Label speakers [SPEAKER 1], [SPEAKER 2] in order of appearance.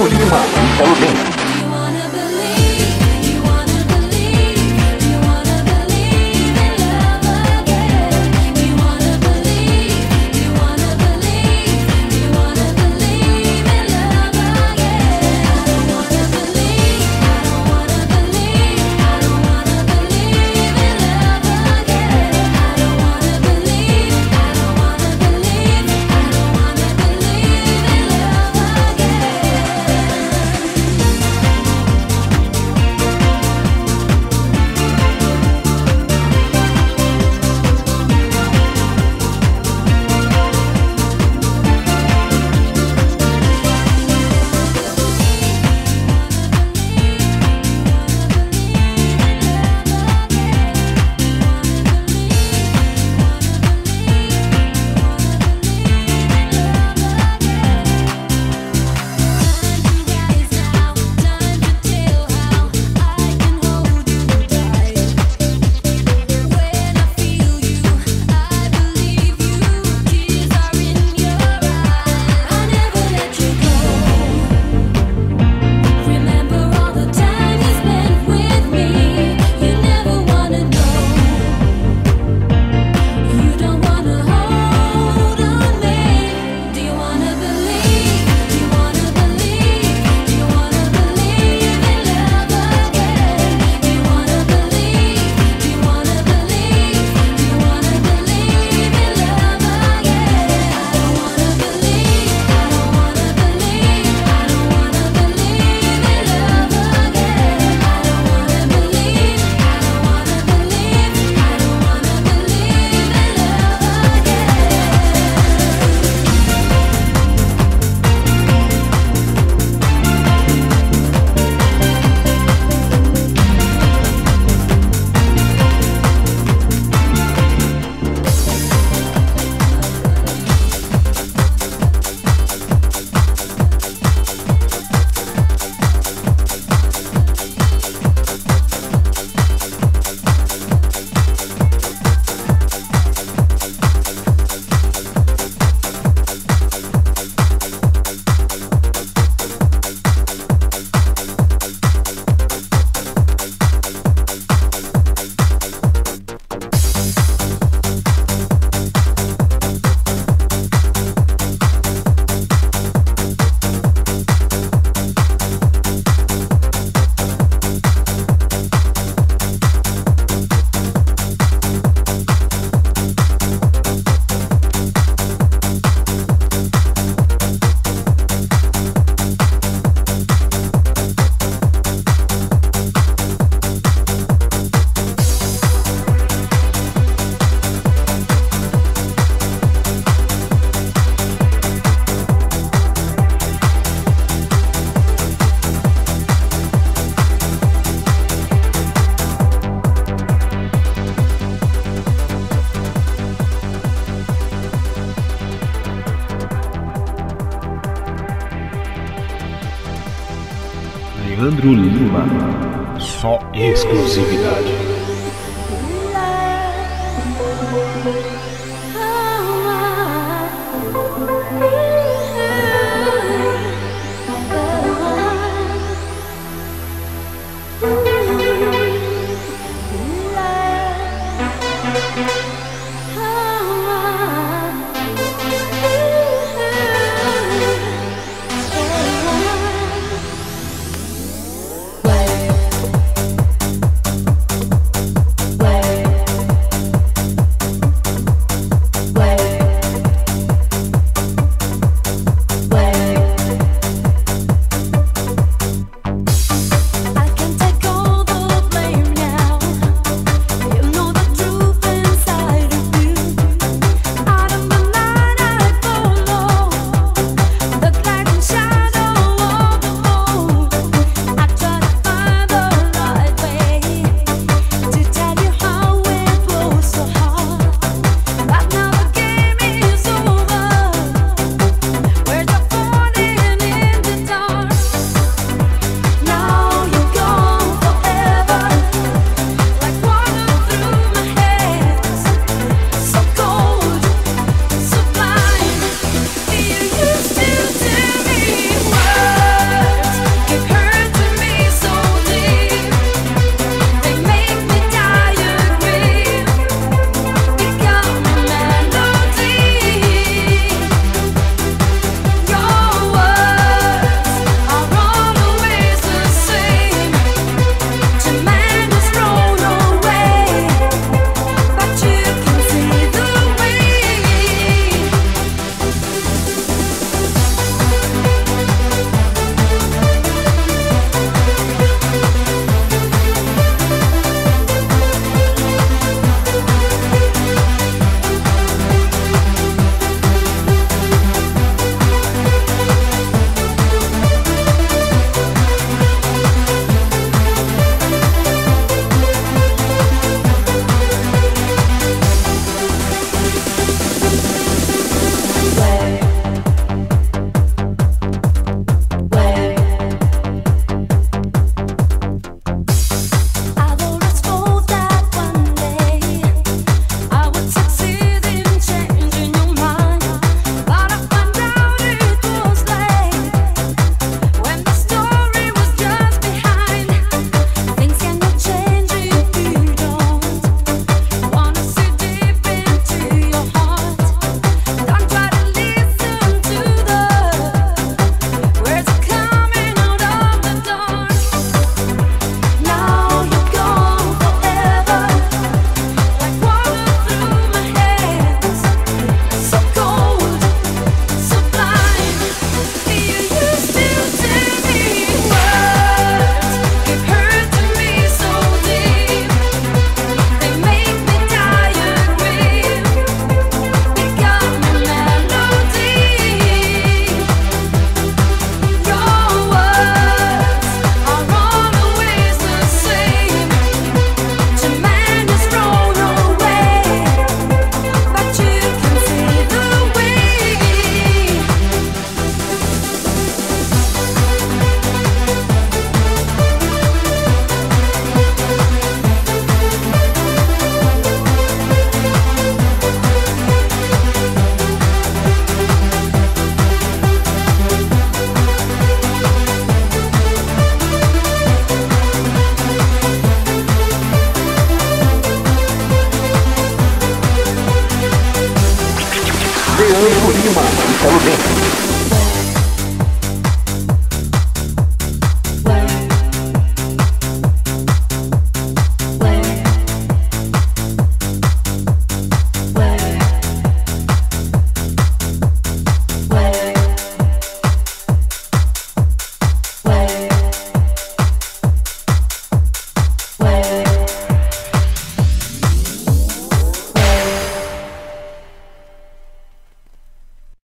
[SPEAKER 1] Ivo Lima
[SPEAKER 2] e Paulo Só exclusividade.